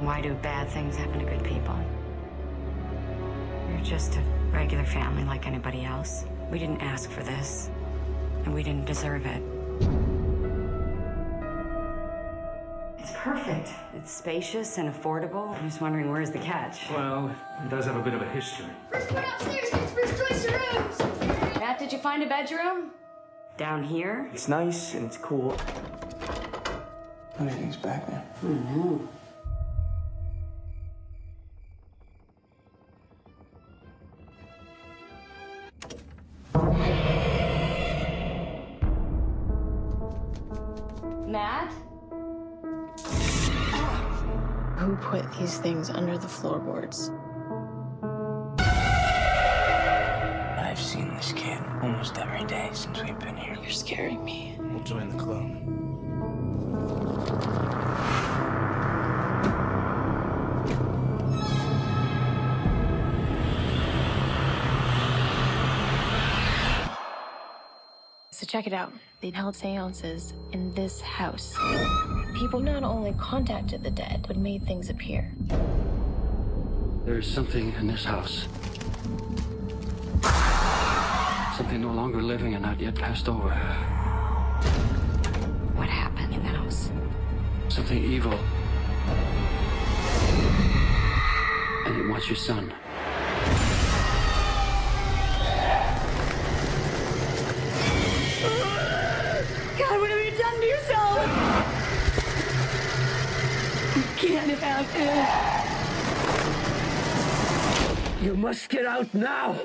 Why do bad things happen to good people? We're just a regular family like anybody else. We didn't ask for this, and we didn't deserve it. It's perfect. It's spacious and affordable. I'm just wondering where's the catch? Well, it does have a bit of a history. First one upstairs gets first choice of rooms. Matt, did you find a bedroom? Down here? It's nice and it's cool. What do you think's back there? Matt? Who put these things under the floorboards? I've seen this kid almost every day since we've been here. You're scaring me. We'll join the club. So check it out. They'd held seances in this house. People not only contacted the dead, but made things appear. There's something in this house. Something no longer living and not yet passed over. What happened in the house? Something evil. And it wants your son. Can't have it. You must get out now!